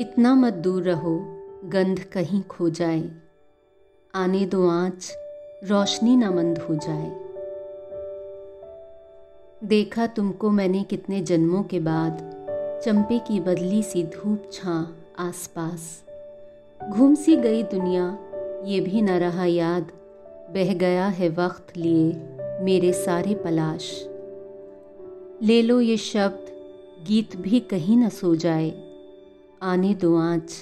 इतना मत दूर रहो, गंध कहीं खो जाए। आने दो आँच, रोशनी ना मंद हो जाए। देखा तुमको मैंने कितने जन्मों के बाद, चंपे की बदली सी धूप छां आसपास। घूम सी गई दुनिया, ये भी न रहा याद। बह गया है वक्त लिए मेरे सारे पलाश। ले लो ये शब्द, गीत भी कहीं न सो जाए। आने दो आँच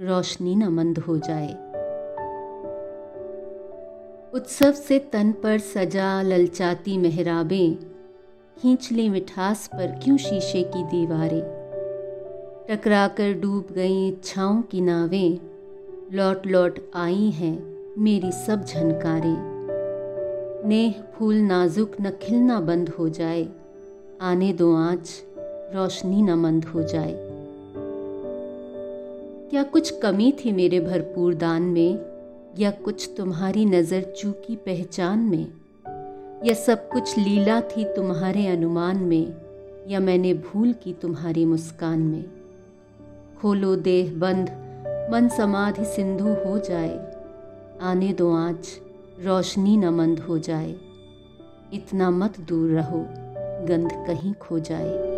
रोशनी न मंद हो जाए। उत्सव से तन पर सजा ललचाती मेहराबें, खींच ली मिठास पर क्यों शीशे की दीवारें? टकरा कर डूब गई इच्छाओं की नावें लौट लौट आई हैं मेरी सब झनकारें। नेह फूल नाजुक न खिलना बंद हो जाए, आने दो आँच रोशनी न मंद हो जाए। क्या कुछ कमी थी मेरे भरपूर दान में? या कुछ तुम्हारी नज़र चूकी पहचान में? या सब कुछ लीला थी तुम्हारे अनुमान में? या मैंने भूल की तुम्हारी मुस्कान में? खोलो देह बंद, मन समाधि सिंधु हो जाए। आने दो आँच, रोशनी न मंद हो जाए। इतना मत दूर रहो, गंध कहीं खो जाए।